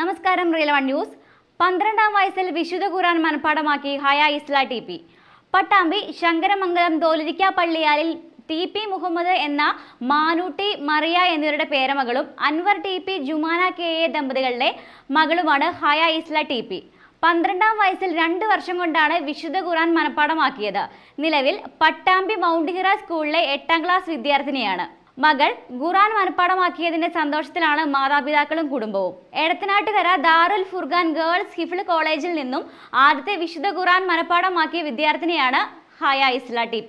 നമസ്കാരം real one news. പന്ത്രണ്ടാം വയസ്സിൽ വിശുദ്ധ ഖുറാൻ മനഃപ്പാടമാക്കി ഹയ ഇസ്ല ടി പി. പട്ടാമ്പി ശങ്കരമംഗലം ദോലിരിക്ക പള്ളിയാലിൽ ടി പി മുഹമ്മദ് എന്ന മാനൂട്ടി മറിയ എന്നിവരുടെ പേരമകളും Anwar T P Jumana K A ദമ്പതികളുടെ മകളുമാണ് ഹയ ഇസ്ല ടി പി. പന്ത്രണ്ടാം വയസ്സിൽ രണ്ട് വർഷം കൊണ്ടാണ് വിശുദ്ധ ഖുറാൻ മനഃപ്പാടമാക്കിയത് നിലവിൽ പട്ടാമ്പി മൗണ്ട് ഹിറ സ്കൂളിലെ എട്ടാം ക്ലാസ് വിദ്യാർത്ഥിനിയാണ്. മകൾ ഖുറാൻ മനഃപ്പാടമാക്കിയതിന്റെ സന്തോഷത്തിലാണ് മാതാപിതാക്കളും കുടുംബവും. എടത്തനാട്ടുകര ദാറുൽ ഫുർഖാൻ ഗേൾസ് ഹിഫിൾ കോളേജിൽ നിന്നും ആദ്യത്തെ വിശുദ്ധ ഖുറാൻ മനഃപ്പാടമാക്കിയ വിദ്യാർത്ഥിനിയാണ് ഹായ ഇസ്ല ടി